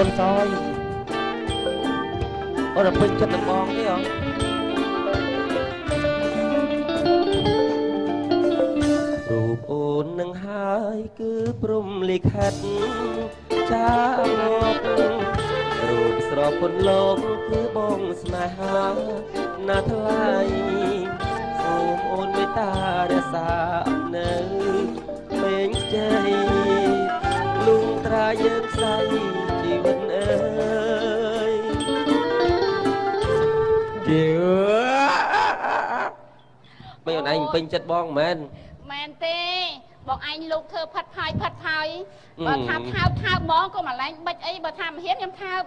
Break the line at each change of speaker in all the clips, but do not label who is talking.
អូនសយអូនពេញចិត្តនឹងបងទេអរូបអូននឹងហើយគឺព្រំលិខិតចាមករូបស្រពនលោកគឺបងស្នេហាណាថ្លៃសូមអូនមេត្តារក្សានៅពេញជ័យលុងត្រាយើងស្ដី ជីវិតអើយជីមិនអូនឯងពេញចិត្តបងមែន
មែនទេបងឯងលោកធ្វើផាត់ផាយផាត់ផាយ
អឺ
បើថាថើបថើបហ្មងក៏មកលែងបិចអីបើថាមិនហ៊ានខ្ញុំថើប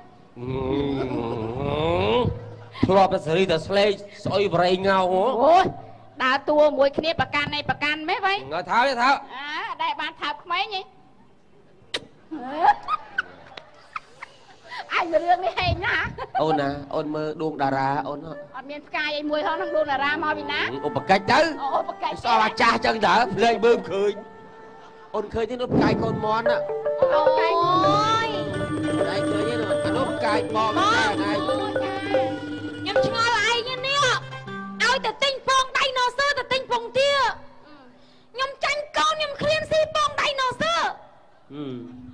ធ្លាប់តែសេរីតែស្លេកស្អុយបរិយងៅហ៎
អូយដើរតួមួយគ្នាប្រកាន់នៃប្រកាន់មែនវ៉ៃ
ងើថើថើ
អាដែលបានថើបក្មេងហី អញរឿងនេះហេងណា
អូនណាអូនមើលដួងតារាអូនហ៎
អត់មានផ្កាយអីមួយហោះនឹងដួងតារាមកពីណា
ឧបកិច្ចទៅ
អូបកាយ
ស្អល់អាចាស់ចឹងតើភ្លេងមើលឃើញអូនឃើញទេនោះផ្កាយកូនមន់ណា
អូយ
ដៃឃើញទេនោះអានោះផ្កាយបងផ្កាយណៃ
ខ្ញុំឆ្ងល់ឯងនេះឲ្យតែទិញពងដៃណូសឺទៅទិញពងទាខ្ញុំចាញ់កូនខ្ញុំឃ្លានស៊ីពងដៃណូសឺ
ហឹម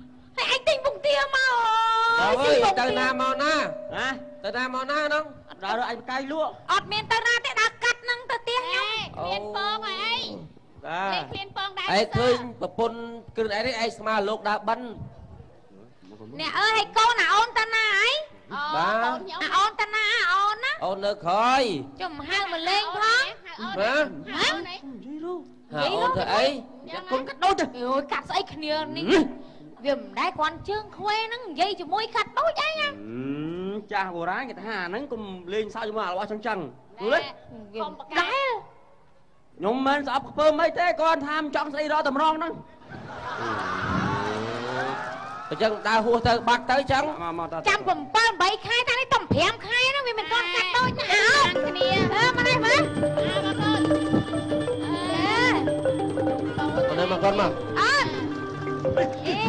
ហើយឯងទិញពងទាមក
អើ
អើ
យ
យស៊ីពង
ទៅ
ទា
ណាមកណា
ណា
ទៅណាមកណាហ្នឹង
អត់ដល់រកអញផ្កាយលក់
អត់មានទៅណាទេដើរកាត់នឹងទៅផ្ទះខ្ញុំ
មានពងអី
បា
លេខឃ្លានពងដែរ
ឯងឃើញប្រពន្ធគ្រឿងអីនេះឯងស្មើលោកដើរបិណ្ឌ
អ្នកអើយឲ្យកូនអាអូនទៅណាអី
អូ
បាទ
កូនខ្ញុំ
អាអូនទៅណាអាអូនណា
អូននៅក្រោយ
ចុះមកហៅមកលេងផង
ហ៎
ហៅអូនហៅអូន
ហៅអូនធ្វើអី
យ៉ាង
កូនកាត់ដូចទៅ
អូយកាត់ស្អីគ្នានេះ វាមិនដែរគ្រាន់ជើងខ្វេហ្នឹងនិយាយជាមួយកាត់ដូចអីណា
ចាស់បុរាណគេថាអាហ្នឹងកុំលេងសើចជាមួយអារបស់ចឹងចឹងយល់ទេ
កុំប្រកា
ដែរ
ខ្ញុំមិនស្អប់ខ្ពើមអីទេគាត់ថាមិនចង់ស្ដីរកតម្រងហ្នឹង
អញ្ចឹងដើរហួសទៅបាត់ទៅអញ្ចឹង
មកមកត
ចាំ7 8ខែតានេះតែ5ខែហ្នឹងវាមិនទាន់កាត់ដូចណាអើ
គ្នា
អើមកនេះមើល
អើមកកូន
មកនេះមកកូនមក
អើអេ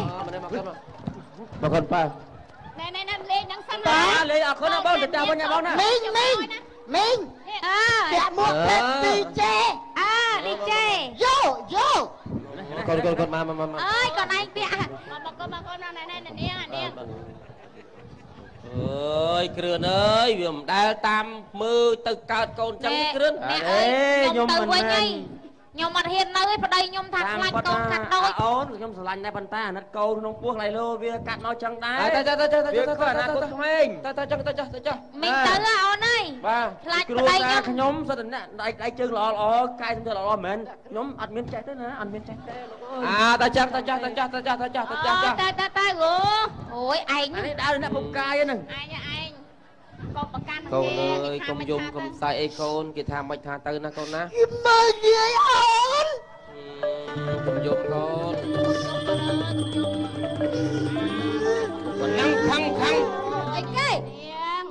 មកកូនប៉ា
ណែណែណែលេងនឹងសិន
តាលេងអរគុណណាបងទៅចាំវិញណាបងណា
មីងមីងមីងអើ
ពាក់មួកពេទ្យ
DJ អើ DJ យោយោ
កូនកូនកូនមកមកមក
អើយកូនឯងពាក់
មកកូនមកកូនណែណែនាងនាង
អើយគ្រឿនអើយវាមិនដែលតាមមើលទៅកើតកូនអញ្ចឹងគ្រឿន
អ្នកអើយខ្ញុំទៅវិញអី ខ្ញុំអត់ហ៊ាននៅឯប្តីខ្ញុំថាខ្លាចកូនកាត់ដូច
អូនខ្ញុំស្រឡាញ់ដែរប៉ុន្តែអាណិតកូនក្នុងពោះខ្លៃលោវាកាត់មកចឹងដែរ
ទៅទៅទៅទៅទៅ
វា
ទៅ
ក៏អនាគតក្មេង
ទៅទៅចុះទៅចុះទៅចុះ
មីងទៅអូនអើយ
បាទ
ខ្លាច
គ្ប្រូ
តី
សា
ខ្ញុំ
ខ្ញុំសិតតែអ្នកដៃដៃជើងល្អល្អកាយសម្ទៅល្អមែនខ្ញុំអត់មានចេះទេណាអត់មានចេះទេលោកអើយ
អាទៅចុះទៅចុះទៅចុះទៅចុះទៅចុះទៅចុះចុះ
ទៅទៅទៅអូអូយឯង
អានេះដើរអ្នកពុកកាយហ្នឹង
ឯងឯង កុំប្រកាន់
កូនអើយកុំយំកុំខ្សែអីកូនគេថាមិនថាទៅណាកូនណា
មើលយាយអូន
កុំយំកូនមិនញ៉ាំខឹងខឹង
អីគេ
នាង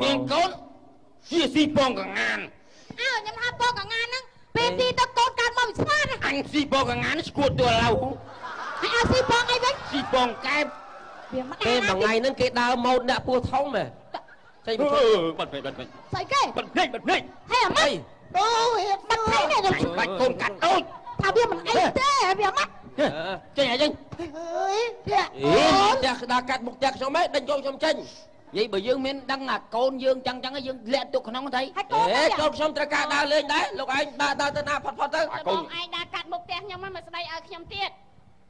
មានកូនជាស៊ីពងកងាន
អើខ្ញុំថាពកកងានហ្នឹងពេលទីទៅកូនកើតមកវាស្មាតណា
អញស៊ីពងកងានឈួតទៅឡៅ
ហើយឲ្យស៊ីពងអីវិញ
ស៊ីពងកែប
វាមក
ពេលមួយថ្ងៃហ្នឹងគេដើរម៉ូតដាក់ពោះធំហ៎ ចេញទៅ
បាត់ពេកបាត់ពេក
ស្អីគេ
បាត់ពេកបាត់ពេក
ហេអាម៉ា
អី
ត់អូហេបាត់ថៃនេះ
បាច់កូនកាត់ដូច
ថាវាមិនអីទេវាម៉ាត់
ចេញអីចេញ
អើយវា
អេផ្ទះក្តារកាត់មុខផ្ទះខ្ញុំហ៎ដេញយកខ្ញុំចេញ
និយាយបើយើងមានដឹងអាកូនយើងចឹងចឹងហើយយើងលាក់ទុកក្នុងទៅ
ហើយកូន
អេ
ទៅ
កូនខ្ញុំត្រូវការដើរលេងដែរលោកឯងដើរដើរទៅណាផុតផុតទៅ
បងឯងដើរកាត់មុខផ្ទះខ្ញុំមកស្ដីឲ្យខ្ញុំទៀត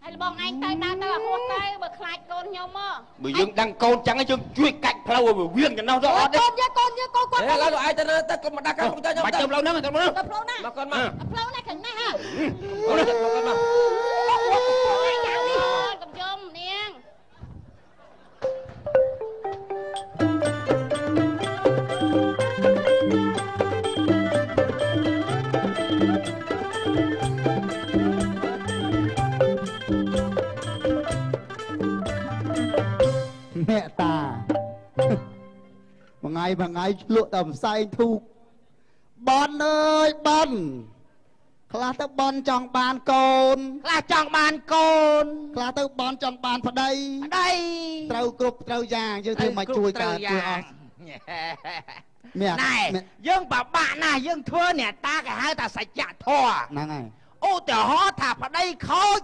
ហើយបងឯងទៅដើរទៅអាហួសទៅបើខ្លាចកូនខ្ញុំមក
បើយើងដឹងកូនចឹងហើយយើងជួយកាច់ផ្លូវឲ្យវាវៀងទៅនោះទៅអត់ទេ
កូនយកកូនយកកូនគាត់
អេឡើយលោកឯងទៅណាទៅកុំមកដាក់កាត់មុខទៅខ្ញុំ
បាច់
ទៅ
ទៅផ្លូវហ្នឹងទៅផ្លូវហ្នឹង
ទៅផ្លូវណា
មកកូនមក
ផ្លូវណាខាងនេះហ៎
កូនទៅមកកូនមក
យ៉ាងនេះកុំយំនា
អ្នកតាមួយថ្ងៃមួយថ្ងៃឆ្លក់តែផ្សែងធូបបនអើយបនខ្លះទៅបនចង់បានកូន
ខ្លះចង់បានកូន
ខ្លះទៅបនចង់បានប្តី
ប្តី
ត្រូវគ្រប់ត្រូវយ៉ាងយើងធ្វើមកជួយកើតជួយអស់មាន
ណែ
មាន
យើងបបាក់ណាស់យើងធ្វើអ្នកតាគេហៅថាសច្ចធម៌
ហ្នឹងហើយ
ឧទាហរណ៍ថាប្តីខូច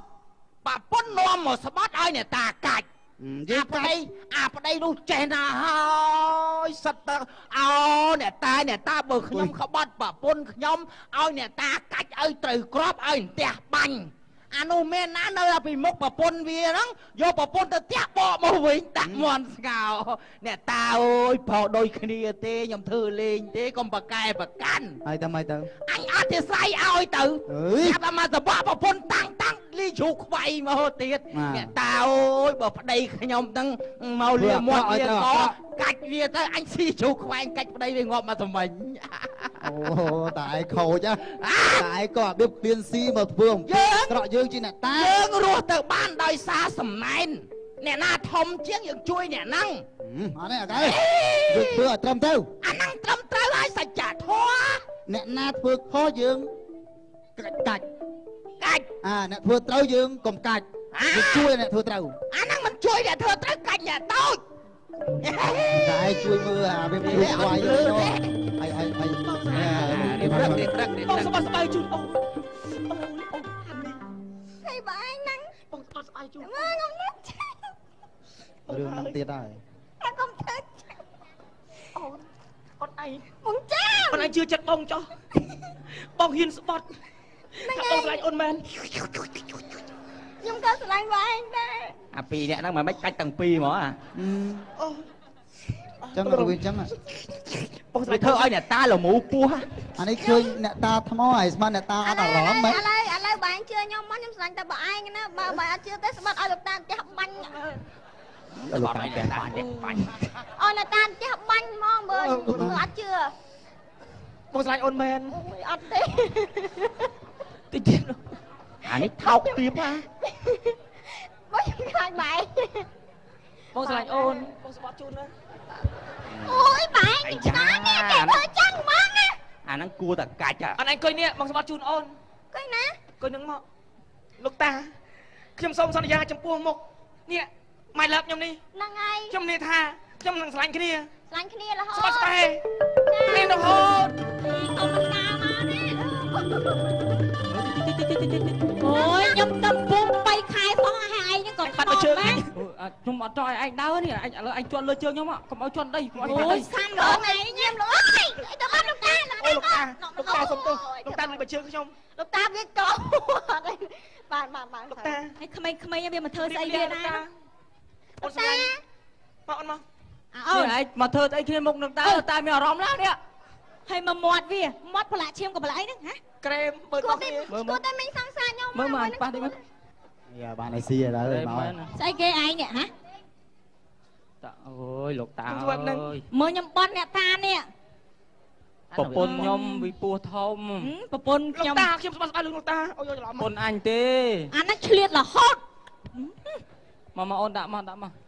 ប្រពន្ធនាំមកស្បត់ឲ្យអ្នកតាកាច់
យើ
អា
ង
ប្តីអាប្តីនោះចេះណាស់ហើយសិតតើអោអ្នកតាអ្នកតាបើខ្ញុំក្បត់ប្រពន្ធខ្ញុំឲ្យអ្នកតាកាច់ឲ្យត្រូវក្របឲ្យផ្ទះបាញ់ អានោះមែនណានៅតែពីមុខប្រពន្ធវាហ្នឹងយកប្រពន្ធទៅផ្ទះបកមកវិញដាក់មន់ស្ងោអ្នកតាអើយប្រោដូចគ្នាទេខ្ញុំធ្វើលេងទេកុំប្រកែប្រកាន់
ហើយតែមិនទៅ
អញអត់ទេស្រ័យឲ្យទៅ
អើយ
ចាប់តែមកសបកប្រពន្ធតាំងតាំងលីជ្រូកខ្វៃមកទៀត
បាទ
អ្នកតាអើយបើប្តីខ្ញុំហ្នឹងមកលាមាត់
ធ្វើ
លា
ឲ្យ
ក
ត្រូវ
កាច់វាទៅអញស៊ីជ្រូកខ្វែងកាច់ប្តីវាងាប់មកសម្មិញ
អូតែឯងខូចហ៎តែឯងក៏របៀបពៀនស៊ីមកធ្វើអំពី
យើង
ត្រកយើងជាអ្នកតា
យើងរស់ទៅបានដោយសារសំណែនអ្នកណាធំជាងយើងជួយអ្នកហ្នឹង
អត់ទេអកែយើងធ្វើឲ្យត្រឹមត្រូវ
អាហ្នឹងត្រឹមត្រូវហើយសច្ចធម៌
អ្នកណាធ្វើខុសយើងកាច់កាច់
កាច់
អាអ្នកធ្វើត្រូវយើងកុំកាច់
អា
យើងជួយអ្នកធ្វើត្រូវ
អាហ្នឹងមិនជួយអ្នកធ្វើត្រូវកាច់អ្នកតូច
តែឯងជួយមើលអាវាព្រួយខ្វាយយើងចុះអីអី អី
រៀបរឹករៀបរឹករៀប
បង
រឹក
សបស្បាយជូនអូនអូនអូន
ហើយបើឯងហ្នឹង
បងសបស្បាយជូន
មើលខ្ញុំណាស់
រឿងហ្នឹងទៀតហើយ
តែកុំធ្វើ
អូនអត់អី
បងចា
អូនឯងជឿចិត្តបងចុះបងហ៊ានស្បត់ថាបងខ្លាចអូនមែន
ខ្ញុំក៏ស្រឡាញ់បងឯងដែរ
អាពីរអ្នកហ្នឹងមិនមិនកាច់ទាំងពីរហ្មងអា
អឺ
អូ
ចឹងទៅវិញចឹងហ៎
បងស្វាលាញ់
ធ្វើឲ្យអ្នកតាលមូពោះ
អានេះឃើញអ្នកតាថ្មហើយស្មានអ្នកតាអត់អារម្មណ៍ហ្មង
ឥឡូវឥឡូវឥឡូវបងឯងជឿខ្ញុំមកខ្ញុំស្រឡាញ់តែបងឯងណាបើបងអត់ជឿទេស្បត់ឲ្យលោកតាផ្ទះបាញ់
លោកតាតែបាញ់បាញ់
អូនលោកតាផ្ទះបាញ់ហ្មងបើមើលអត់ជឿ
បងស្លាញ់អូនមែន
អូយអត់ទេ
តិចទៀតនោះ
អានេះថោកទៀតណា
បងខ្ញុំខ្លាចបងឯង
បងស្លាញ់អូនបងស្បត់ជូនណា
អូយបងឯងឆ្ងាយនេះគេធ្វើចឹងហ្មងណា
អាហ្នឹងគួរតែកាច់
អត់ឯងអង្គុយនេះបងស្បត់ជូនអូន
គួយណា
អង្គុយនឹងមកលោកតាខ្ញុំសូមសន្យាចំពោះមុខនេះម៉ៃឡាប់ខ្ញុំនេះ
ហ្នឹងហើយ
ខ្ញុំនិយាយថាខ្ញុំនឹងស្រឡាញ់គ្នា
ស្រឡាញ់គ្នារហូ
ស្បត់
ត
ស្បែគ្នារហូត
កុំតាមមកទេ
អូយខ្ញុំទៅពុំ3ខែ សោះហើយឯងហ្នឹងក៏
បាត់ទៅជើង
ណា
ខ្ញុំអត់ចង់ឲ្យឯងដើរនេះឯងឥឡូវឯងជន់លើជើងខ្ញុំកុំឲ្យជន់ដីកុំឲ្យ
អូយសាំ
លោ
លោក
កឯងញៀមលោកអើយទៅបាត់លោកតាលោក
អូយលោកតាលោកតាសុំទោសលោកតានឹងបើជើងខ្ញុំ
លោកតាវាកោបានបានបាន
លោកតា
ហើយក្មេងៗវាមកធ្វើស្អីវាដែរ
អូនស្លាញ់មកអូនមក
អូ
នេះឯងមកធ្វើស្អីគ្នាមុខនឹងតាតាមានអារម្មណ៍ណាស់នេះ
ហើយមកមាត់វាមាត់ប្រឡាក់ឈាមក៏ប្រឡាក់អីហ្នឹងហ៎
ក្រែមបើ
គួ
ទៅ
រតែ
គ្នា
គួរតែមិញសង្សារខ្ញុំ
មើលមើលប៉ះតិចមើល
យ៉ាបានឲ្យស៊ីហើយដល់មក
ស្អីគេឯងនេះហ៎
តាអូយលោកតាអើយ
មើលខ្ញុំបន់អ្នកតានេះ
ប្រពន្ធខ្ញុំវិពោះធំ
ហឹមប្រពន្ធ
លោក
ខ្ញុំ
តាខ្ញុំស្បត់ស្បែកលោកតាអូយច្រឡំ
ប្រពន្ធអញទេ
អាហ្នឹងឆ្លៀតរហូត
មកមកអូនដាក់មកដាក់មក
ហឹ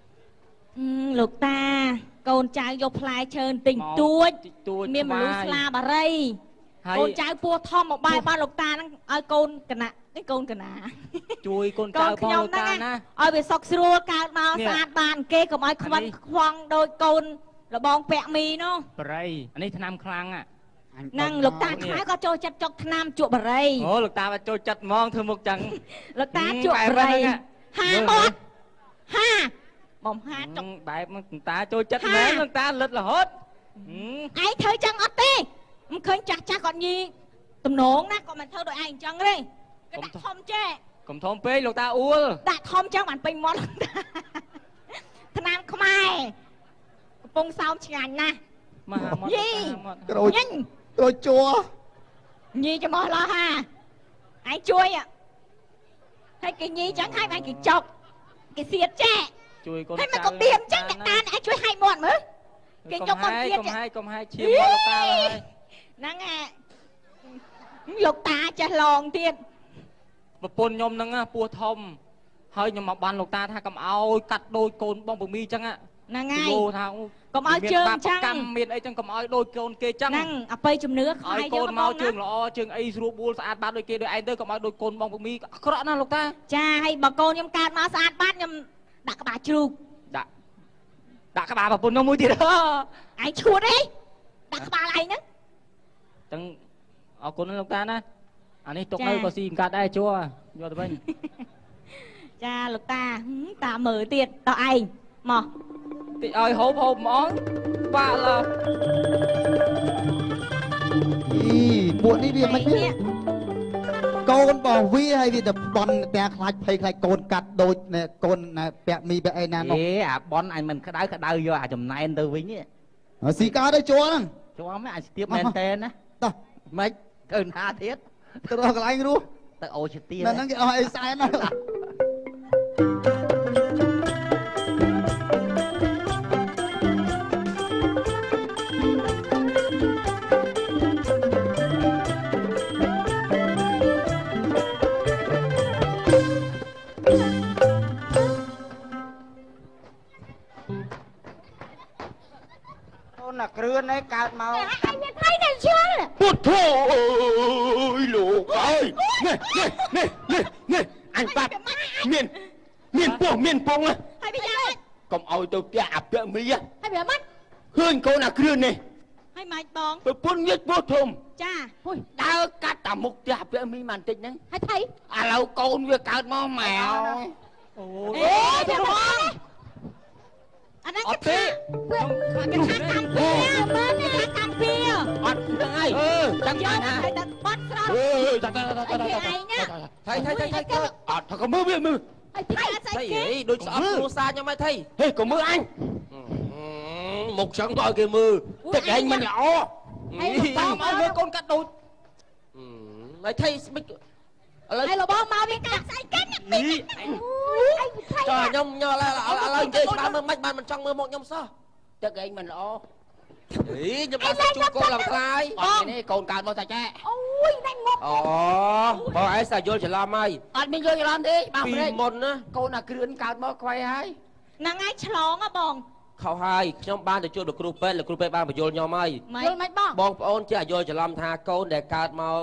មលោកតា កូនចៅយកផ្លែឈើទិញទួច
តិចទួច
មានមនុស្សស្លាបារី
ហើយកូ
នចៅពោះធំមកបាយបានលោកតាហ្នឹងឲ្យកូនកណានេះកូនកណា
ជួយកូនកូចៅ
ន
ផង
ខ្ញុំ
លោក
ហ្នឹង
តាណា
ឲ្យវាសុខស្រួលកើតមក
នេះ
ស្អាតបាន គេកុំឲ្យខ្វិន
អានេះ
ខ្វងដូចកូនរបងពាក់មីនោះ
ប្រៃអានេះឆ្នាំខ្លាំងอ่ะ
ហ្នឹងលោកតាខ្មែរក៏ចូលចិត្តចុកថ្នាំជក់បារី
អូលោកតាមកចូលចិត្តហ្មងធ្វើមុខចឹង
លោកតា
ហឹម
ជក់
បែប
បារី
ហ្នឹង
ហា
មើល
មា
មើល
ត់ហាបំហាចុក
បែបលោកតាចូលចិត្ត
ហា
មែនលោកតាលិតរហូតហឹម
ឯងធ្វើចឹងអត់ទេ មិនឃើញចាស់ចាស់គាត់ញីទំនងណាគាត់មិនធ្វើដូចឯងអញ្ចឹងទេគេដាក់ធំចេះ
កុំធំពេកលោកតាអួល
ដាក់ធំចឹងបានពេញមាត់ថ្នាំខ្មែរកំពុងសោមឆ្ងាញ់ណាស់
មកមក
យី
មក
ក្រូច
ញ៉ាញ់
ក្រូចជួ
ញីចំអស់ឡោះហាឯងជួយ ạ. ហើយគេញីចឹងហើយបានគេចុកគេសៀតចេះ
ជួយកូន
ហើយមកក៏បៀមចឹងអ្នកតាឯងជួយហៃមាត់មើលគេយកមកទៀត
កុំហើយកុំហើយឈាមមកលោកតាហើយ
ហ្នឹងហ่ะលោកតាចេះឡងទៀត
ប្រពន្ធខ្ញុំហ្នឹងណាពោះធំហើយខ្ញុំមកបានលោកតាថាកុំអោយកាត់ដូចកូនបងពមីចឹងណា
ហ្នឹងហើយ
គោថា
កុំឲ្យជើងចឹង
កម្មមានអីចឹងកុំឲ្យដូចកូនគេចឹង
ហ្នឹងអបិយជំនឿខ្វា
ឲ្យយកូន
យើង
មក
បង
ជើ
ណា
ងល្អជើងអីស្រួលបួលស្អាតបាតដូចគេដូចឯងទៅកុំឲ្យដូចកូនបងពុកមីអាក្រក់ណាស់លោកតា
ចាហើយបើកូនខ្ញុំកើតមកស្អាតបាតខ្ញុំដាក់ក្បាលជ្រូក
ដាក់ដាក់ក្បាលប្រពន្ធខ្ញុំមួយទៀត
ឯងឈួតអីដាក់ក្បាលឯងហ្នឹង
ចឹងអរគុណណាលោកតាណាអានេះទុកនៅក៏ស៊ីមិនកាត់ដែរជួយកទៅវិញ
ចាលោកតាហឹមតាមើលទៀតតោះឯងមក
តិចឲ្យហូបហូបហ្មងបាក់ឡា
អីពួកនេះវាមិន
នេះ
កូនរបស់វាហើយវាទៅបន់ទាំងខ្លាច់ភ័យខ្លាច់កូនកាត់ដូចណែកូនណែពាក់មីពាក់អីណានោះ
អេអាបនអញមិនក្តៅក្តៅយកអាចំណែនទៅវិញ
ហើយស៊ីកាទៅជួហ្នឹង
ជួមអញស្ទាបមែនតែនណា
តោះ
មិនទៅណាទៀត
ទៅរកកន្លែងរស់
ទៅអូជាទៀន
នៅហ្នឹងគេអស់អីសែនណា
ណាគ្រឿនឯងកើតមក
អញមានថៃនៅជល់
ពុទ្ធោអើយលោកអើយនេះនេះនេះនេះអញបាត់មានមានពោះមានពងណា
ហើយវាយ៉ាងម៉េច
កុំឲ្យទៅផ្ទះអាពាក់មីហ៎
ហើយវាមិន
ឃើញកូនអាគ្រឿននេះ
ហើយម៉េចបង
ប្រពន្ធញាតពោះធំ
ចា
ហុយដើរកាត់តាមុខផ្ទះអាពាក់មីបន្តិចហ្នឹង
ហើយថៃ
ឥឡូវកូនវាកើតមកម៉ែអើយ
អូ
អេវាបង អាហ្នឹង
អ
គេ
ត់ទេ
ថាគេថាកម្មពីមើលគេថាកម្មពី
អត់ហ្នឹងហើយអឺចឹង
យក
បានណា
ហើយតែបាត់ស្រស់
អឺតាតាតាតាតា
ឯងណា
ថៃថៃថៃថៃអត់ថាក៏មើលវាមើល
ហើយ
ទី
ថៃ
កាស្អី
ថៃ
គេ
អីដូចស្អប់គ្រួសារខ្ញុំហើយថៃ
ហេក៏មើលអញមុខចឹងទៅឲ្យគេមើលទឹកឯងមិនល្អ
តាមឲ្យមើលកូនកាត់ដូច
ហើយថៃស្មិច ឥឡូវ
ហើយរបស់មកវាកា
កា
ត់
ស្អីគេនេះ
នេះ
អូយឯងថៃ
ចុះខ្ញុំញល់ឥឡូវឥឡូវនិយាយច្បាស់មើលមិនបានមិនចង់មើលមុខខ្ញុំសោះទឹកឯងមិនល្អអីខ្ញុំបានជួកូនឡើងថ្លៃអត់នេះកូនកើតមកសាច់ចែ
អូយតែងប់
អូបងឯងសាយល់ច្រឡំហើយអត់មានយល់ច្រឡំទេបាទពីមុនណាកូនអាគ្រឿនកើតមកខ្វៃហើយ
ហ្នឹងហើយឆ្លងហ៎បង
ខុសហើយខ្ញុំបានទៅជួបលោកគ្រូពេទ្យលោកគ្រូពេទ្យបានបញ្យល់ខ្ញុំហើយ
ម៉េ
យ
ច
ល់មិនបង
បងប្អូនចេះយល់ច្រឡំថាកូនដែលកើតមក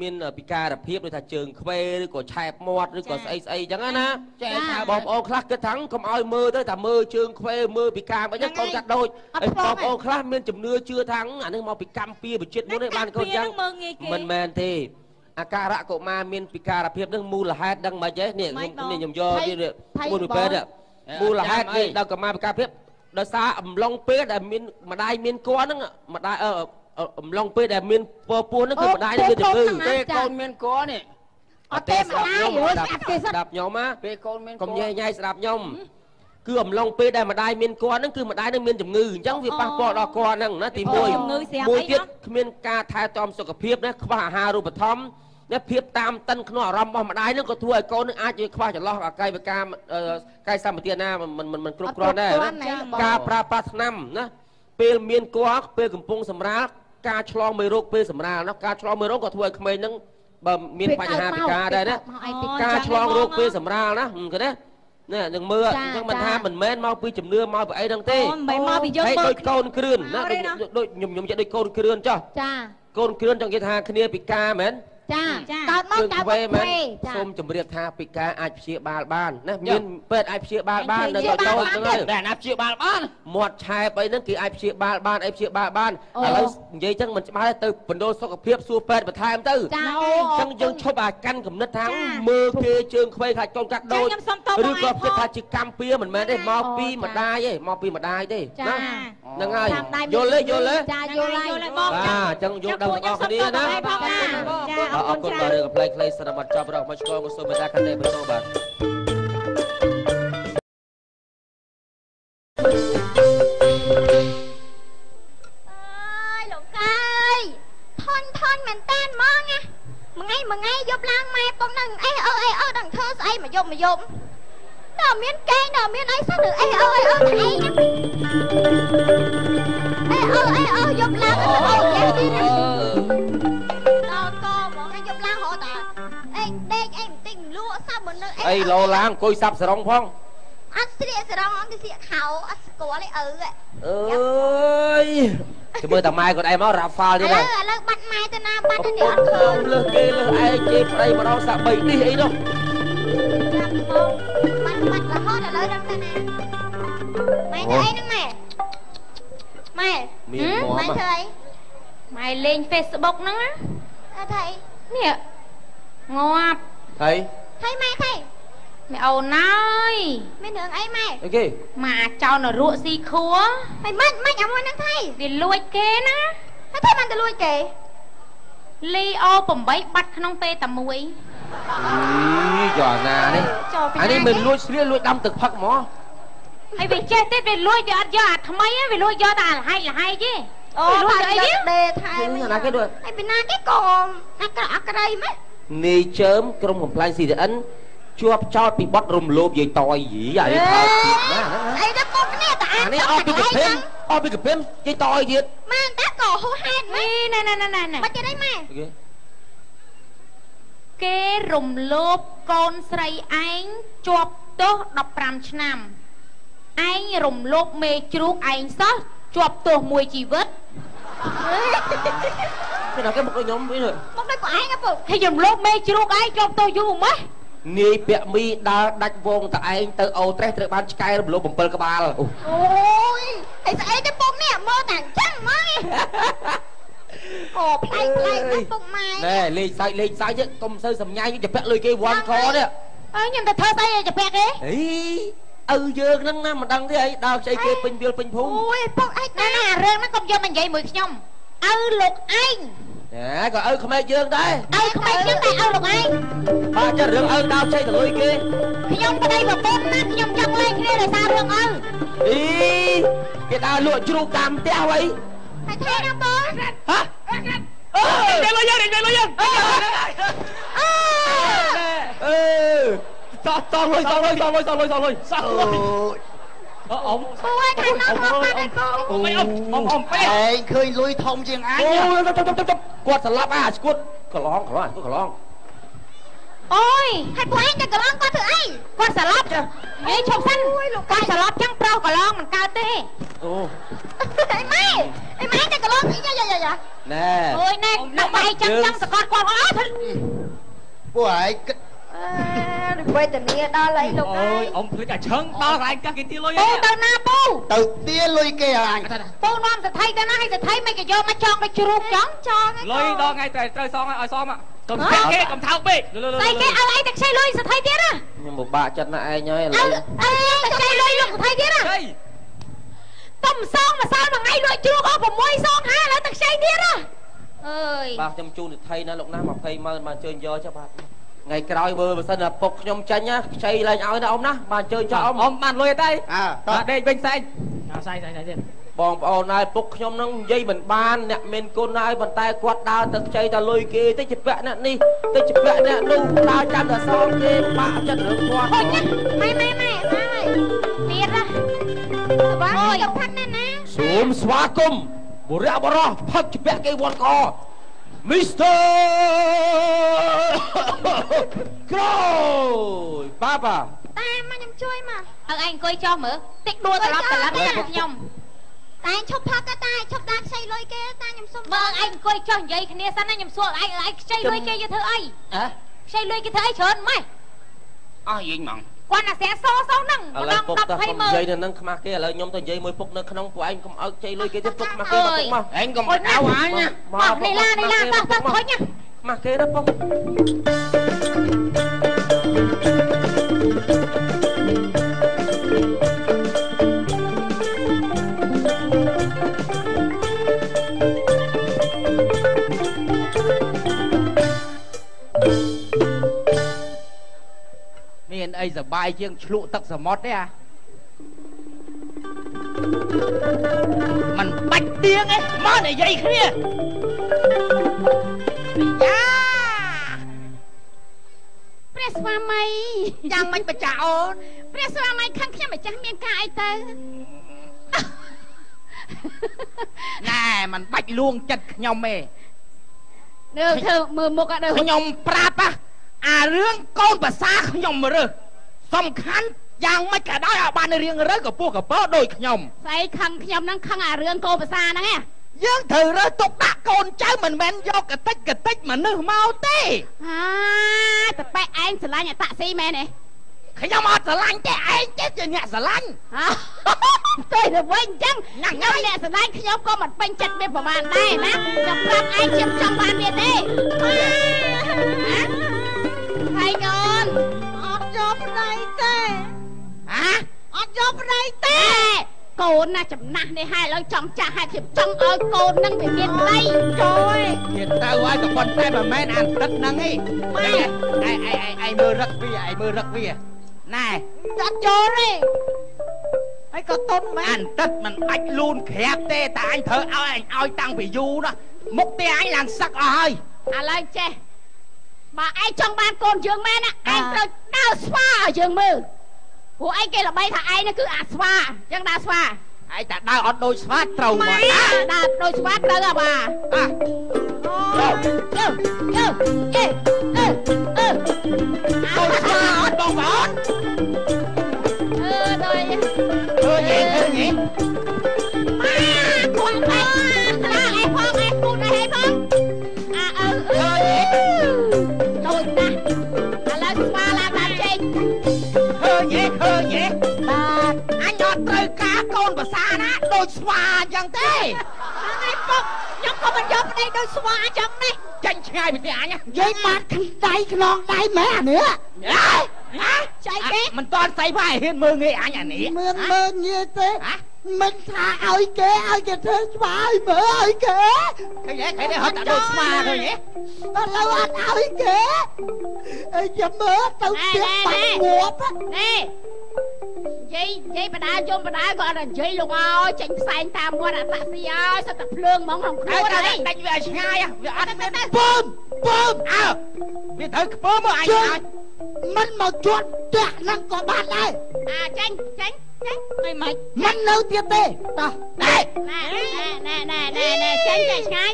មានពិការភាពដូចថាជើងខ្វេឬក៏ឆែបមាត់ឬក៏ស្អីស្អីចឹងណាចេះថាបងប្អូនខ្លះគិតថាកុំឲ្យមើលទៅថាមើលជើងខ្វេមើលពិការមិនចឹងកូនកាត់ដូចហើយបងប្អូនខ្លះមានជំនឿជឿថាអានេះមកពីកម្មពៀបចិត្តមុននេះបានកូនចឹង
មើលងាយគេ
មិនមែនទេអាការៈកុមារមានពិការភាពនឹងមូលហេតុដឹងមិនទេនេះ
ម៉េចបង
ខ្ញុំយកនេះ
ថៃ
មួយ
បង
ពេទ្យមូលហេតុនេះដល់កុមារពិការភាពដោយសារអំឡុងពេលដែលមានម្ដាយមានគន់ហ្នឹងម្ដាយ អឺអំឡុងពេលដែលមានពពោះហ្នឹងគឺម្ដាយនឹងមានជំងឺ
ពេលកូនមានគល់នេះអត់ទេម្ដាយអូយស្អាតគេសិត
ស្ដាប់ខ្ញុំណា
ពេលកូនមានកុំ
ញ៉ៃញ៉ៃស្ដាប់ខ្ញុំគឺអំឡុងពេលដែលម្ដាយមានគន់ហ្នឹងគឺម្ដាយនឹងមានជំងឺអញ្ចឹងវាប៉ះពាល់ដល់គន់ហ្នឹងណាទី
អូ
1
ជំងឺស្រាប់
មួយ
អី
ទៀត
អត់
គ្មានការថែទាំសុខភាពណាខ្វះអាហារូបត្ថម្ភណាភាពតាមតិនក្នុងអារម្មណ៍របស់ម្ដាយនឹងក៏ធ្វើឲ្យកូននឹងអាចជាខ្វះចន្លោះអាកាយវិការអឺកាយសម្បទាណាមិនមិនមិនគ្រប់គ្រាន់ដែរណាការប្រើប្រាស់ថ្នាំណាពេលមានគល់ពេលកំពុងសម្រាល ការឆ្លងមេរោគពេលសម្រាលណាការឆ្លងមេរោគក៏ធ្វើឲ្យក្មេងហ្នឹងបើមានបញ្ហាពិការដែរណា
មកឯងពី
ការឆ្លងរោគពេលសម្រាលណាហឹមគេណាណានឹងមើលអញ្ចឹងមិនថាមិនមែនមកពីជំនឿមកពីអីហ្នឹងទេ
អូមិនមកពីយើង
ហើយ
មើ
ដូ
ល
ចកូនគ្រឿនណា
មកទេណា
ដូចដូចខ្ញុំខ្ញុំនិយាយដូចកូនគ្រឿនចុះ
ចា
កូនគ្រឿនចង់និយាយថាគ្នាពិការមែន
ចា
ចា
កើតមក
ជើង
កើត
ខ្ម
ក
វេមែន
ចា
សូមជម្រាបថាពិការអាចព្យាបាលបានណាមានពេទ្យអាចព្យាបាលបាននៅតូចតូចហ្នឹងហើយ
តែណាព្យាបាលបាន
មាត់ឆែបអីហ្នឹងគេអាចព្យាបាលបានអីព្យាបាលបាន
អូ
ឥឡូវនិយាយចឹងមិនច្បាស់ទេទៅបណ្ដោសុខភាពសួរពេទ្យបន្ថែមទៅ
ចា
អូ
អូ
អញ្ចឹងយើងឈប់អាកាន់គំនិតថា
ចា
មើលគេជើងខ្វែងខ្លាចកូនកាត់
ចា
ដូច
ខ្ញុំសុំតប
ឬក៏
បងឯង
គិតថា
ផង
ជាកម្មពៀមិនមែនទេមកពីម្ដាយទេមកពីម្ដាយទេ
ចា
ណាហ្នឹងហើយ
តាមដៃ
យល់ទេយល់ទេ
ចាយល់ហើយ
យល់ហើយបង
បាទអញ្ចឹងយល់ដឹងទាំងអស់គ្នាណា
ចាផងណាចាអ
អ
រ
រ
គុណ
គុណ
ច្រើន
បាទរឿងកំ pl ែងខ្លីសិនមកចប់រកមកឆ្កងសូមមេត្តាកណ្ដេបន្តបាទ
អើយលោកកាយថនថនមែនតែនហ្មងណាមួយថ្ងៃមួយថ្ងៃយប់ឡើងម៉ែពុំនឹងអីអើអីអើដឹងធ្វើស្អីមកយប់មកយប់ដល់មានកេងដល់មានអីសោះនឹងអីអើអីអើតែឯងណាអីអើអីអើយប់ឡើងអត់អូយ៉ាងទៀតណា អេដេកអីបន្តិចលក់សាប់មកនៅ
អីលោឡាអង្គុយសាប់សរងផង
អត់ស្លៀកសរងគេស្លៀកខោអត់ស្គាល់ទេឪហ៎
អើយគេមើលតាម៉ែគាត់ឯងមករ៉ាហ្វាល់
ឥ
ទៀត
ឡូវ
ហើយ
ឥឡូវបាត់ម៉ែទៅណាបាត់
កំ
ទៅ
ពុ
នេះ
ង
អត់ឃើញ
លើសគេលើសឯងជេរប្តីម្ដងសាក់បីនេះអីនោះ
ចាំមកបាត់បាត់រហូតឥឡូវដឹងទៅណាម៉ែធ្វើអីហ្នឹងម៉ែម៉ែ
មាន
ម៉ែ
មាំ
ធ្វើអី
ម៉ែលេង Facebook ហ្នឹងណា
អត់ធ្វើអី
នេះងាប់
ហើយ
ហើយម៉ែខៃ
ម៉ែអូនអើយ
មានរឿងអីម៉ែ
អីគេ
ម៉ាអាចោលនៅរក់ស៊ីខួរ
ហើយមិនមិនអាមួយហ្នឹងថៃ
វាលួចគេណា
ហើយធ្វើមិនទៅលួចគេ
លីអូ8បាត់ក្នុងពេលតែមួយ
អីចុះអាណានេះ
ចូលពី
អានេះមិនលួចស្រៀលលួចដាំទឹកផឹកហ្មង
ហើយវាចេះទៀតវាលួចវាអត់យកអាថ្មីហ្នឹងវាលួចយកតែអាលហែកលហែកទេ
អូ
វាលួច
តែ
ទៅអី
យក
វា
ដេថែ
អា
វិញ
ណាគេដូច
ហើយពីណាគេក៏អាក្រក់អាក្រៃម៉េច
នីជើមក្រុមកំ pl ែង CTN ជាប់ចោតពីបទរំលោភយាយតយយីអានេះខោទៀតណាហ្នឹងណា
អីទៅពុកនេះតាអា
អានេះអស់ពីកាភិនអស់ពីកាភិនយាយតយទៀត
ម៉ែតាក៏ហូហេតុម៉េច
នេះណែណែណែណែណែ
បាច់ទៀតអីម៉ែ
អីគេ
គេរំលោភកូនស្រីឯងជាប់ទោស15ឆ្នាំឯងរំលោភមេជ្រូកឯងសោះជាប់ទោសមួយជីវិត
គេដល់គេមកដូចខ្ញុំវិញទៅ
មកដូចពួកឯងហ៎ពុក
ហើយរំលោភមេជ្រូកឯងជាប់ទោសយូរម៉េច
នាយពាក់មីដើរដាច់វងតឯងទៅអូត្រេះត្រូវបានឆ្កែរំលោភ7ក្បាលអូ
អូយអីស្អីទៅពុកនេះមើលតែអញ្ចឹងហ្មងអូប្លែកប្លែកណាស់ពុកម៉ែ
ណែលេងសើចលេងសើចទៀតកុំសូវសម្ញៃទៅពាក់លុយគេវ៉ាន់កនេះ
អើខ្ញុំទៅធ្វើស្អីឲ្យចាពាក់គេ
អីឪយើងហ្នឹងណាមិនដឹងទេអីដើរខ្ចីគេពេញវាលពេញភូមិ
អូយពុកអី
ណែ
ណា
ណារឿងហ្នឹងកុំយកមកនិយាយមួយខ្ញុំឪលោកឯង
ណែក៏ឪក្មេកយើងដែរ
ឪក្មេងខ្ញុំតែឪលោកឯង
បាទចារឿងឪដើរខ្ចីទៅលុយគេ
ខ្ញុំប្តីប្រពន្ធណាខ្ញុំចង់លែងគ្នាដោយសាររឿងឪ
អីគេដើរលក់ជ្រូកតាមផ្ទះវ៉ី
ហើយថែណាបង
ហ៎អើយលុយយើងលុយយើងអឺអឺតោះតោះលុយតោះលុយតោះលុយតោះលុយតោះលុយសោះលុយ អអម
អូយខាងនោះមកបាត់ហើយបង
អមអមអមអមពេ
ឯងឃើញលុយធំជាងអញ
អូទៅទៅទៅគាត់ស្លាប់អាស្គួតកន្លងកន្លងគាត់កន្លង
អូយ
ហើយពួកឯងទៅកន្លងគាត់ធ្វើអី
គាត់ស្លាប់និយាយឈប់សិនគាត់ស្លាប់ចឹងប្រុសកន្លងមិនកើតទេ
អូ
អីម៉ែអីម៉ែទៅកន្លងអីយ៉ាយ៉ាយ៉ាយ៉ា
ណែ
អូយណែដាក់បាយចឹងចឹងសកត់គាត់អត់ធ្វើ
ពួកឯងគិត
អឺវេទនាដល់អីលោកអើយ
អ៊ំភ្លេចអាឈឹងដល់កន្លែងកាស់គេទីលុយ
ពូទៅណាពូ
ទៅទាលុយគេអញ
ពូនាំសថៃទៅណាឲ្យសថៃមិនក៏យកមកចងដូចជ្រូកចឹង
ចង
លុយដល់ថ្ងៃត្រូវត្រូវសងឲ្យសងមកកុំពាក់គេកុំថោកពេក
ស្អីគេឲ្យឯងទៅខ្ចីលុយសថៃទៀតណា
ខ្ញុំពិបាកចិត្តណាស់ឯងហើយឥ
អើ
ឡូវ
អើទៅខ្ចីលុយលោកសថៃទៀតណា
ហី
ទុំសងម្សិលមួយថ្ងៃលុយជ្រូកអស់6សងហាឥឡូវទៅខ្ចីទៀតណាអើយ
បាទខ្ញុំជូនទៅថៃណាលោកណា20ម៉ឺនបាទអញ្ជើញយកចុះបាទ ថ្ងៃក្រោយបើបើសិនតែពុកខ្ញុំចាញ់ណាខ្ចីឡើងឲ្យណាអ៊ំណាបាទអញ្ជើញចុះអ៊ំ
អ៊ំបានលុយអត់ទេ
អើតោះ
បាទដេកវិញផ្សេងអើផ្សេងផ្សេងផ្សេងទៀត
បងប្អូនហើយពុកខ្ញុំហ្នឹងនិយាយមិនបានអ្នកមានគុណហើយប៉ុន្តែគាត់ដើរទៅខ្ចីតែលុយគេទៅជាពាក់អ្នកនេះទៅជាពាក់អ្នកនោះដើរចាំតែសងគេបាក់ចិត្តរឿងគាត់
ហុញណា
ម៉ែម៉ែម៉ែម៉ែ
ទៀតណា
បងយកផាត់ណាណា
សូមស្វាគមន៍បុរៈបរោះផឹកជាពាក់គេវត្តក Mr. ក្រោយប៉ាប៉ា
តាមកខ្ញុំជួយមក
អើឯងអង្គុយចុះមើលតិចដួលត្រឡប់ត្រឡប់ទៅខ្ញុំ
តែឈប់ផឹកតាឈប់ដាក់ខ្ចីលុយគេតាខ្ញុំសុំ
មើលឯងអង្គុយចុះនិយាយគ្នាសិនណាខ្ញុំសួរឯងឯងខ្ចីលុយគេយកធ្វើអី
អើ
ខ្ចីលុយគេធ្វើអីច្រើនម៉េច
អស់យីងហ្មង
គាត់ណាស្រាសសហ្នឹង
ឥ
ម្ដ
ឡូវ
ង
ពុក
10
ទៅខ្ញុំ
20ម៉ឺ
និយាយ
ន
ទៅនឹងខ្មាស់គេឥឡូវខ្ញុំទៅនិយាយមួយពុកនៅក្នុងពួកឯងកុំអើចៃលុយគេទៀតពុកខ្មាស់គេ
អើ
មក
យ
ពុកមក
ឯងកុំ
ហុញណា
អៅអញ
មកនេះឡានេះឡាតោះតោះហុញណា
ខ្មាស់គេណាពុក
បាយជាងឆ្លក់ទឹកសមុទ្រទេអាมันបាច់ទៀងឯងមកនិយាយគ្នាយ៉ា
ព្រះស្វាមី
យ៉ាងមិនបច្ចាអូន
ព្រះស្វាមីខាងខ្ញុំម្ចាស់មានការអីទៅ
ណែมันបាច់លួងចិត្តខ្ញុំទេ
នៅធ្វើមើលមុខអត់ទៅ
ខ្ញុំប្រាប់ហ่ะអារឿងកូនប្រសាខ្ញុំរើស សំខាន់យ៉ាងម៉េចក៏ដោយឲ្យបានរៀងរើកពោះកពើដូចខ្ញុំ
ស្អីខឹងខ្ញុំហ្នឹងខឹងអារឿងកោភាសាហ្នឹងឯង
យើងត្រូវរើសទុកដាក់កូនចៅមិនមែនយកកតិចកតិចមនុស្សមកទេ
ហាតប៉ែឯងស្រឡាញ់អាតាក់ស៊ីមែនទេ
ខ្ញុំអត់ស្រឡាញ់ទេឯងទេជាអ្នកស្រឡាញ់
ហ៎ទៅទៅវិញអញ្ចឹង
ញ៉ាំ
ខ្ញុំអ្នកស្រឡាញ់ខ្ញុំក៏មិនពេញចិត្តវាប្រហែលដែរណាខ្ញុំប្រាប់ឯងខ្ញុំចង់បានវាទេ យកប្តីទេកូនណាចំណាស់នេះហើយឥឡូវចង់ចាស់ហើយខ្ញុំចង់ឲ្យកូននឹងវាមានប្តីចូលឯង
ទៀតទៅហើយក៏ប៉ុន្តែមិនមែនអានទឹកហ្នឹងទេ
ម៉ែ
ឯងឯងឯងឯងមើលរឹកវាឯងមើលរឹកវាណែ
អត់ចូលទេហើយក៏តុនមែ
អា
ន
នទឹកមិនបាច់លូនក្រាបទេតែអញត្រូវឲ្យអញឲ្យតាំងពីយូរណាស់មុខទេអញឡើងសឹកអស់ហើយ
ឥឡូវចេះបើឯងចង់បានកូនយើងមែនណាឯងត្រូវដើរស្វាឲ្យយើងមើល ព្រោះឯងគេល្បីថាឯងនេះគឺអាស្វាអញ្ចឹងដើរស្វា
ឯងតែដើរអត់ដូចស្វាត្រូវមក
ម៉ែ
ណា
ដើរដូចស្វាត្រូវហ៎បា
អា
យោយោយោអេអឺអឺ
ដូចស្វាអត់បងប្អូន
ស្វា
អញ្ចឹងទេ
ថ្ងៃពុកខ្ញុំក៏មិនយកប្តីដូចស្វាអញ្ចឹងនេះ
ចាញ់ឆ្ងាយពីផ្ទះអញ
យាយបានដៃខ្នងដៃម៉ែអានេះ
ហ៎ហ៎
ចៃគេ
មិនតាន់ស្អីផងឲ្យហ៊ានមើលងាយអញអានេះ
មានមើលងាយទេ
ហ៎
មិនថាឲ្យគេឲ្យគេធ្វើស្វាយមើលឲ្យគេ
ឃើញទេឃើញទេហត់តែដូចស្វាឃើញទេ
ឥឡូវអត់ឲ្យគេអីចាំមើលទៅទៀតបាត់ងាប់
នេះ យាយយាយបដាយំបដាគាត់តែនិយាយលោកឲ្យចេញផ្សែងតាមមាត់អាតាក់ស៊ីឲ្យសិតតែភ្លើងហ្មងក្នុងខ្លួន
តែ
ហើយ
ដាច់វាឲ្យឆ្ងាយវាអត់មាន
ពើមពើម
អើវាត្រូវខ្ពើមើលអញហើយ
មិនមកជាប់ផ្ទះហ្នឹងក៏បានដែរ
អាចេញចេញចេញអីមិន
មិននៅទៀតទេតោះ
ណែ
ណែណែណែណែណែចេញចេញឆ្ងាយ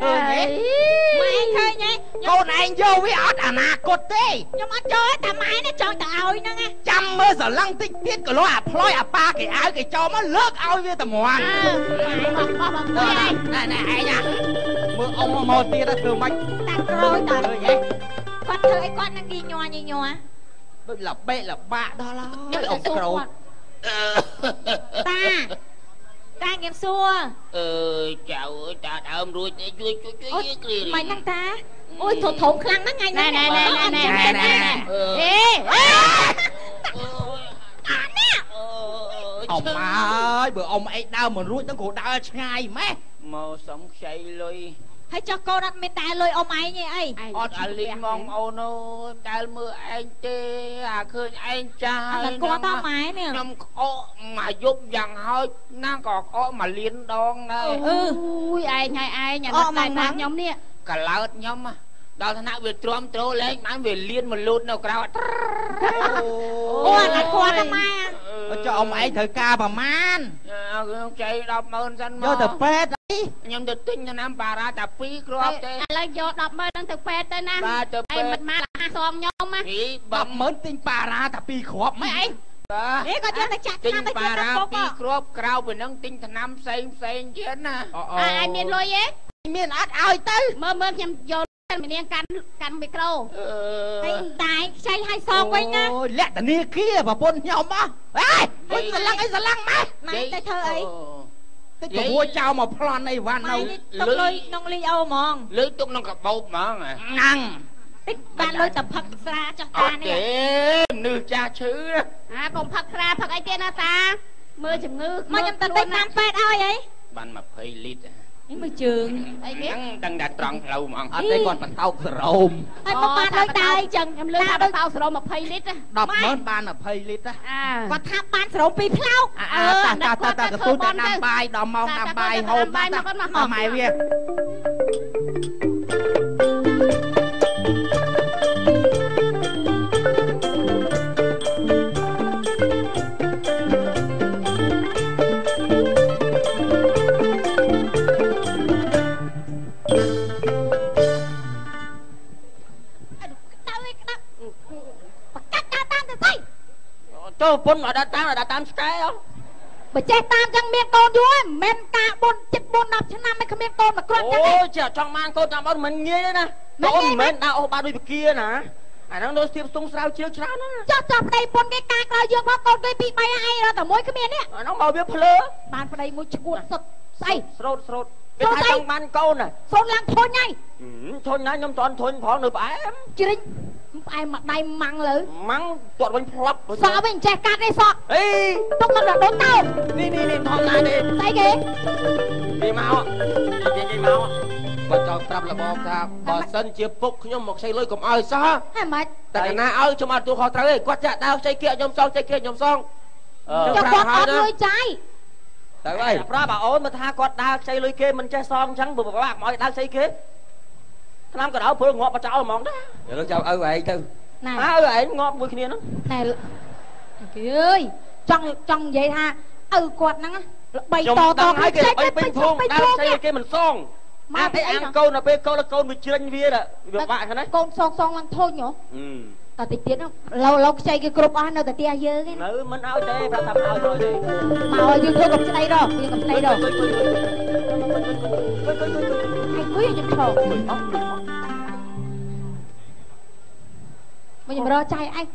ឃើញទេ
ម៉ែឃើញទេ
កូនឯងយកវាអត់អនាគតទេ
ខ្ញុំអត់ចូលតែម៉ែនេះចង់តែឲ្យហ្នឹងណា
ចាំមើលស្រឡឹងតិចទៀតក៏លោអាផ្លោយអាប៉ាគេអើគេចោលមកលើកឲ្យវាតម្រាំ
អើម៉ែបោះបោះបោះ
ណែ
ឯង
ណែណែឯងមើលអ៊ំមកទៀតធ្វើម៉េច
តាក្រោយតើ
ឃើញទេ
គាត់ធ្វើអីគាត់នឹងយីញ័រយីញ័រ
ដូចលបែកលបាក់ដល់ហើយអ៊ំក្រូច
តា តាងៀមសួរ
អើយចៅអើយតាដើមរួចនេះជួយជួយជួយយីគ្រា
មិនហ្នឹងតាអូយធំធំខ្លាំងណាស់ថ្ងៃនេះណែណែណែណែណែណែ
អឺ
អេ
អានេះអើ
អ៊ំអើយបើអ៊ំឯងដើរមិនរួចហ្នឹងគ្រូដើរឆ្ងាយម៉េះ
មកសំខ្ចីលុយ
ហើយចុះកូនអត់មានតែលុយអ៊ំឯងទេអី
អត់អាលីងបងប្អូនអើយដែលមើលឯងទេអាឃើញឯងចាស់
អត់គាត់តម៉ែនេះ
ខ្ញុំក្អកមកយប់យ៉ាងហើយណាក៏ក្អកមកលៀនដងដែរ
អឺអូយឯងហើយឯងអាណិតតែណាខ្ញុំនេះ
កលោតខ្ញុំហ៎ដល់ថ្នាក់វាទ្រាំទ្រលែងបានវាលៀនមកលូតនៅក្រៅ
អូអាណិតគាត់តម៉ែ
ចុះអ៊ំឯងត្រូវការប្រមាណ
អើខ្ញុំចៃ100000សិនមក
យកទៅពេទ្យអី
ខ្ញុំទៅទិញថ្នាំបារ៉ាតា2គ្រាប់ទេ
ឥឡូវយក10ម៉ឺនហ្នឹងទៅពេទ្យទៅណា
បាទទៅ
អី
ពេ
មិ
ទ្យ
នមកអាសងខ្ញុំណា
ហីបើ
100000ទិញប៉ារ៉ាតែ2គ្រាប់ម៉េចឯង
បាទ
អេគាត់យកទៅចាក់
ទិញ
ឆ្នាំទៅ
បា
ទៀត
រ៉ា
ពុក
2គ្រាប់ក្រៅពីហ្នឹងទិញថ្នាំផ្សេងផ្សេងទៀតណា
អើឯងមានលុយទេ
មានអត់ឲ្យទៅ
មើលមើលខ្ញុំយកម្នាងកាន់កាន់មីក្រូ
អ
ហើយឺតែខ្ចីឲ្យសងវិញណា
អូយលក្ខធនាគារប្រពន្ធខ្ញុំហ៎អេវិញស្រឡឹងអីស្រឡឹងម៉េះ
ម៉ែទៅធ្វើអី
តិចព្រោះចោលមកប្លន់អីវ៉ាន់នៅ
ម៉ែនេះទុកលុយក្នុងលីអូហ្មង
លើទុកក្នុងកាបូបហ្មងហ៎
ហ្នឹង
តិចបានលុយតែផឹកស្រាចុះ
អ
តា
ត់
នេះ
ទេមនុស្សចាស់ឈឺណា
អាកុំផឹកស្រាផឹកអីទៀតណាតាមើលជំងឺមកខ្ញុំទៅទិញតាមពេទ្យឲ្យអី
បាន20លីត្រ
នេះមើលជើងអីគេ
ហ្នឹងដឹងតែត្រង់ផ្លូវហ្មង
អត់ទេគាត់បន្ថោកសរោម
ហើយមកបានលុយតែអីចឹងខ្ញុំលឺថាបតោសរោ20លីត្រ
100000បាន20លីត្រ
អាគាត់ថាបានសរោពីផ្លោក
អើតាតាតាតាកទូតតែដាំបាយដល់ម៉ោងដាំបាយហូបតាដល់ម៉ែវា
ពន្ធឲ្យដល់តាមឲ្យដល់តាមស្កែហ៎
បើចេះតាមចឹងមានកូនយូរមិនមែនការបុនចិត្តបុន10ឆ្នាំមិនគ្មានកូនមកគ្រាន់ចឹង
អូ
ទេ
យចេះចង់បានកូនតាមអូនមិនងាយទេណា
មិន
អូន
ងាយ
មិនមែនដាក់អូសបានដូចវិគាណាអាហ្នឹងដូចស្ទាបស្ទង់ស្រាវជ្រាវច្រើនណា
ចោះចោះប្តីពុនគេការក្រោយយើងផងកូនគេពីរបីឯងរត់តែមួយគ្មាននេះ
អាហ្នឹងមកវាភ្លើ
បានប្តីមួយឈួតសុតស្អី
ស្រោតស្រោត
ស្រោ
វា
ត
ថា
អី
ចង់បានកូនណា
សូនឡើងធុញហើយ
ធុញណាខ្ញុំតន់ធុញផងនៅផ្អែម
ជ្រិញ ផ្អែមមកដៃម៉ាំងលើ
ម៉ាំងទាត់វិញផ្លាប់
សក់វិញចេះកាត់ទេសក់
អី
ទុកមកដល់ដូនតោ
នេះនេះនេះធំណាស់នេះ
ស្អីគេ
នេះមកនិយាយនិយាយមក
បើចង់ប្រាប់លបងថាបើសិនជាពុកខ្ញុំមកខ្ចីលុយកុំឲ្យសោះ
ហេម៉េច
តែកាលណាឲ្យខ្ញុំអត់ទូខុសត្រូវទេគាត់ចាក់ដើរខ្ចីគៀកខ្ញុំសងខ្ចីគៀកខ្ញុំសង
អឺ
ចុះគាត់អត់លុយចាយ
ទៅហើយ
ប្រាប់អាអូនមកថាគាត់ដើរខ្ចីលុយគេមិនចេះសងអញ្ចឹងបើពិបាកមកឲ្យដើរខ្ចីគេ ឆ្នាំក៏ដល់ព្រោះងាប់បចោលហ្មងដែរ
ឥឡូវចាំឪឯងទៅ
ណែ
អើឯងងាប់មួយគ្នាហ្នឹង
ណែគេអើយចង់ចង់និយាយថាឪគាត់ហ្នឹងល្បី
ខ្ញុំ
តត
ដឹងហើយគេ
ចេះ
អីពេញភូមិដើរខ្ចីលុយគេមិនសង
មក
អា
ពី
ទេ
អី
អាង
ហ្នឹង
កូនដល់ពេលកូនដល់កូនវាជ្រិញវាវាបាក់ហ្នឹងណា
កូនសងសងឡើងធុញហ៎
អឺ
តតិចទៀតហ្នឹងឡូវឡូវខ្ចីគេគ្រប់អស់នៅតែផ្ទះយើងឯង
នៅមិនឲ្យទេប្រាប់ថាមិនឲ្យទៅទេ
មកឲ្យយើងធ្វើកំស្ដីរកយើងកំស្ដីរក
គុយគុយគុយគុយគុយគុយគុយ
ឯងគួយឲ្យខ្ញុំឈរ
គុយអស់
មកខ្ញុំរកចាយឯង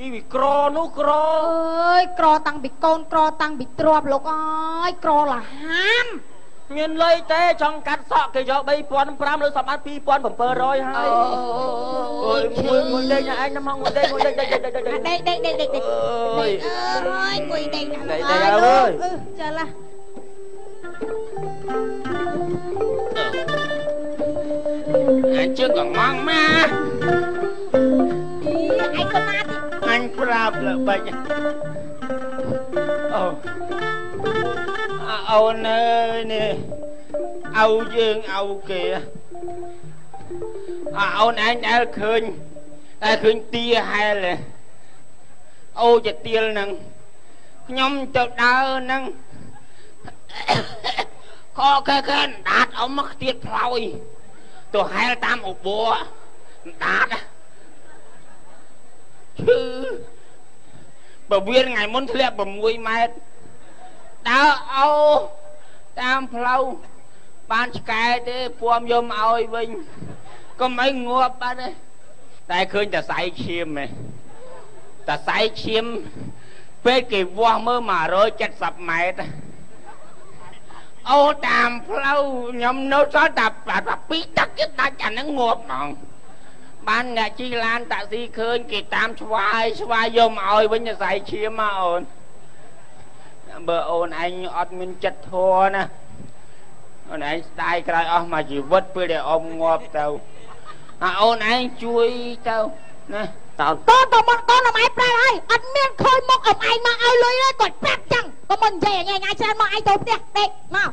អីវាក្រនោះក្រ
អើយក្រតាំងពីកូនក្រតាំងពីទ្របលោកអើយក្រលហាម
មានលុយទេចង់កាត់សក់គេយក3500លើសម្បត្តិ2700ហើយអូយមួយមួយដេកណាឯងណាមកមួយដេកមួយដេកដេកដេកដេកដេក
ដេកដេកដេកដេកដេក
អើយ
អើយគួយដេកណាស់
ដេកដេកអើយ
ចាឡា
អញជើងកងងម៉ា
ឯងក៏ណាត់
អញប្រាប់លើបាច់អូ អាអូនអើយនេះអោយើងអោគេអាអូនឯងដែលឃើញតែឃើញទាហែលអូជាទៀលនឹងខ្ញុំទៅដើរនឹងខកែកែដាតអមមកទៀតផ្លោយទៅហែលតាមអបរដាតឈឺបើវាថ្ងៃមុនធ្លាក់6ម៉ែត្រ ដើរអូតាមផ្លូវបានឆ្កែទេពួមយកមកឲ្យវិញកុំឲ្យងាប់បាត់ទេតែឃើញតែសៃឈាមឯងតែសៃឈាមពេលគេវាស់មើល170ម៉ែត្រអូតាមផ្លូវខ្ញុំនៅសល់តែតែពីរទឹកទៀតដាច់អាហ្នឹងងាប់ហ្មងបានអ្នកជិះឡានតាក់ស៊ីឃើញគេតាមឆ្វាយឆ្វាយយកមកឲ្យវិញតែសៃឈាមមកអូន បើអូនឯងអត់មានចិត្តធัวណាអូនឯងស្ដាយក្រោយអស់មួយជីវិតពេលដែលអមងាប់ទៅអាអូនឯងជួយទៅណាតោ
កូនទៅមកកូនអមឯងប្រាប់ហើយអត់មានឃើញមុខអមឯងមកឲ្យលុយទេគាត់ប្រាប់ចឹងក៏មិននិយាយញ៉ៃញ៉ៃច្រើនមកឯងទៅផ្ទះដេកមក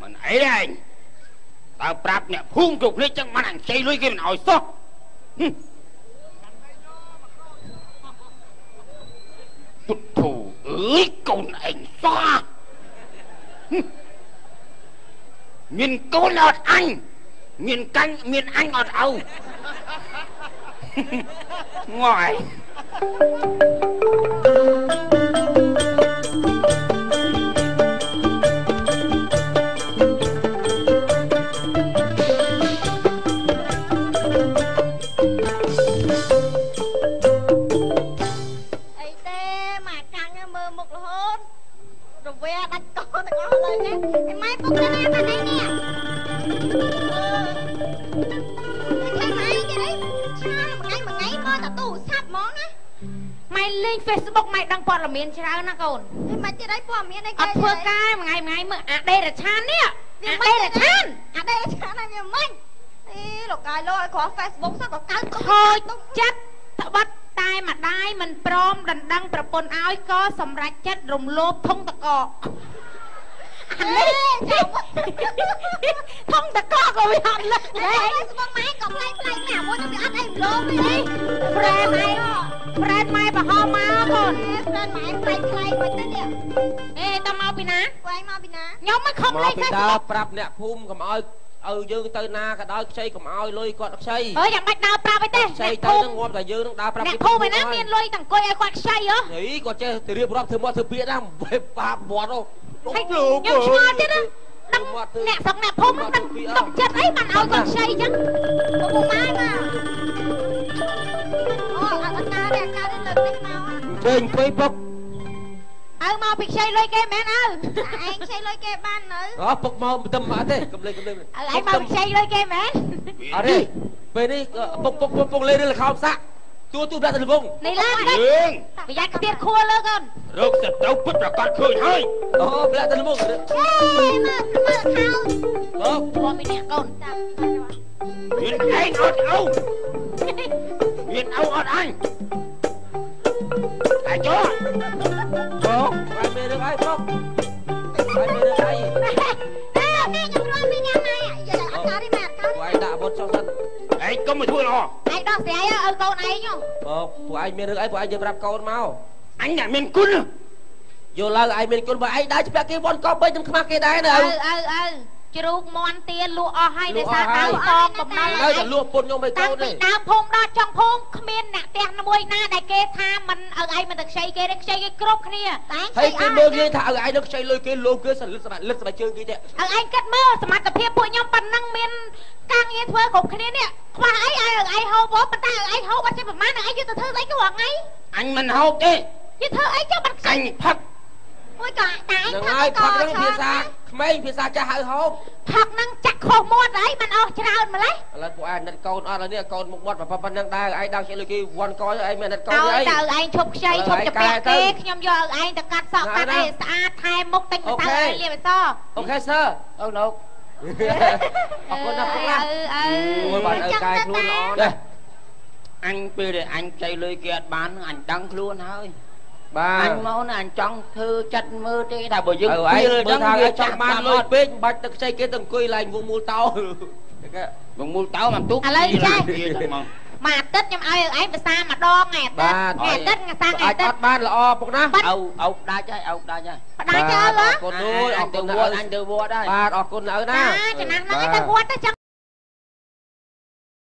មិនអីទេឯងតើប្រាប់អ្នកភូមិគ្រប់គ្នាចឹងមិនអញខ្ចីលុយគេមិនឲ្យសោះ ហឹមពុទ្ធូអើយកូនឯងសោះហឹមមានកូ
Facebook ម៉ែដឹងព័ត៌មានច្រើនណាកូន
ឯម៉ែទៀតអីព័ត៌មានអី
អត់ធ្វើការមួយថ្ងៃមួយថ្ងៃមើលអាដេរឆាននេះអាដេរឆាន
អាដេឆានឲ្យវាមិនអីលោកកាយលោកឲ្យគ្រាន់ Facebook សោះក៏កើត
ខូចចិត្តត្បិតតែម្ដាយមិនព្រមដណ្ដឹងប្រពន្ធឲ្យក៏សម្រេចចិត្តរំលោភធុងតកកអានេះធុងតកកក៏វាអត់លឹក
អេ
ដែរ
Facebook ម៉ែក៏ផ្លែផ្លែណាមួយទៅវាអត់អីលោទេ
ប្រែម៉ែ ប្រែម៉ែបរហោមកកូន
ផ្លែម៉ែផ្លែផ្លែមិនទៅនេះ
អេតើមកពីណា
ផ្លែមកពីណា
ខ្ញុំមិនខំ
មក
លេង
ពីដើ
Facebook
ប្រាប់អ្នកភូមិកុំឲ្យឲ្យយើងទៅណាក៏ដោយខ្ចីកុំឲ្យលុយគាត់ខ្ចី
អើយយ៉ាងម៉េចដើរប្រាប់អីទេ
ខ្ចី
អ្នក
ទៅ
ភូមិ
នឹងងាប់តែយើងនឹងដើរប្រាប់
អ្នកភូមិឯណាមានលុយទាំងអង្គុយឲ្យគាត់ខ្ចីហ៎
ហីគាត់ចេះទៅរៀបរាប់ធ្វើមាត់ធ្វើពាក្យណាបែបបាបមាត់អូ
ហើយខ្ញុំឆ្ងល់ទៀតណា ដឹងអ្នកស្រុកអ្នកភូមិនឹងដឹងទុកចិត្តអីបានឲ្យគាត់ខ្ចីអញ្ចឹង
ពុកពុកម៉ែមកអូអត់ការទេការទេលើកនេះមក
ជើញពេកពុក
អើមកពីខ្ចីលុយគេមែនអើ
ឯងខ្ចីលុយគេបាននៅ
អូពុកមកមិនទៅមកទេកំលេចកំលេច
អើឯងមកពីខ្ចីលុយគេមែន
អត់ទេពេលនេះពុកពុកពុកពុកលេងរឿងលខោផ្សាក់ ទួទួដាក់ទៅលវង
នេះឡើង
យើង
ប្រយ័ត្នខ្ទៀតខួរលើកូន
រកសត្រូវពិតប្រកបឃើញហើយ
អូផ្លាក់ទៅលវង
ហេមកមើលខោ
អូ
ព្រមពីអ្នកកូន
ចាប់
មានឯងអត់អូមានអូអត់អញអាចោ
អូហើយមានរឿងអីពុកហើយមានរឿងអី
អេនេះខ្ញុំរត់ពីញ៉ាំម៉ែយកអត់ការទេម៉ែអត់ការ
ពួកឯងដាក់វត្តចុះសិន
ឯងកុំមកធ្វើល្អ
ឯងដោះ ស្រាយឲ្យកូនឯងហ៎
អូពួកឯងមានរឿងអីពួកឯងយើងប្រាប់កូនមក
អញអ្នកមានគុណ
យកឡើងឯងមានគុណបើឯងដើរច្បាក់គេវត្តកប់បីនឹងខ្មាស់គេដែរនៅ
អើអើអើ ជ្រូកមន់ទៀនលក់អស់ហើយដោយសារដើមតងបំណុល
ហើយតែលក់ពុនខ្ញុំឲ្យកូ
តាំង
ន
ពី
ទេ
ដើមភូមិដល់ចុងភូមិគ្មានអ្នកផ្ទះមួយណាដែលគេថាមិនឲ្យឯងមិនទៅខ្ចីគេទេខ្ចីគេគ្រប់គ្នា
តែ
ហើយគេមើលងាយថាឲ្យឯងនឹងខ្ចីលុយគេលោកគេសលឹកស្បែកលឹកស្បែកជើងគេទេ
ឲ្យឯងគិតមើលសមត្ថភាពពួកខ្ញុំប៉ុណ្ណឹងមានការងារធ្វើគ្រប់គ្នានេះខ្វះអីឲ្យឯងហូបប៉ុន្តែឲ្យឯងហូបអត់ចេះប្រមាណឲ្យឯងយកទៅធ្វើស្អីគេរាល់ថ្ងៃ
អញមិនហូបទេ
យកធ្វើអីចុះបាត់ខ្ចី
អញផឹក
មួយក៏តែឯង
ហ្នឹងហើយផឹកហ្នឹងភាសា ក្មេងភាសាចាស់ហៅហូប
ផឹកហ្នឹងចាក់ខុសមាត់អីមិនអស់ច្រើនម្លេះ
ឥឡូវពួកឯងណិតកូនអត់ឥឡូវនេះកូនមុខមាត់ប៉ុណ្ណឹងដែរឯងដើរខ្ចីលុយគេវ៉ាន់កយឯងមានណិតកូន
ឲ្យ
អី
តែឲ្យឯងឈប់ខ្ចីឈប់ចាប់គេខ្ញុំយកឲ្យឯងទៅកាត់សក់កាត់អីស្អាតថែមុខតិចទៅឲ្យលាបអស
អូខេសើអូណូអរគុណណាស់ពុកណា
អើអើ
អូយបានឲ្យកែខ្លួនល្អណាស់
អញពេលដែលអញចៃលុយគេអត់បានអញដឹងខ្លួនហើយ
បា
អ
ទ
ញមកនេះអញចង់ធ្វើចិត្តមើលទេថាបើយើង
អើឯង
ពេល
មើ
ចឹ
ល
ង
ថា
វា
ឯងច
ចា
ង់
ក់
បា
បានន
លុ
លុ
យ
យ
ពេកបាច់ទឹកខ្ចីគេទៅអង្គុយឡើងវងមូលតោ
បងមូលតោមកទុក
ឥឡូវចាស់
មក
មួយអាទិត្យខ្ញុំឲ្យឯងភាសាម្ដងថ្ងៃអាទិត្យ
បាទ
ថ្ងៃអាទិត្យថ្ងៃសា
អាច
ថ្ងៃអាទិ
អ
ត្យ
ត់បានល្អពុកណា
បាត់
អោអោដាច់ហើយអោដាច់ហើយ
បដាចើ
អ
ហ៎
រគុណអូយអ
អ
រ
ញ
គុ
ទៅ
ណ
វ
ណា
ត្តអញទៅវត្តហើយ
បាទអរគុណណាស់ណា
ចាចំណាស់ហ្នឹងឯងទៅវត្តទៅចឹង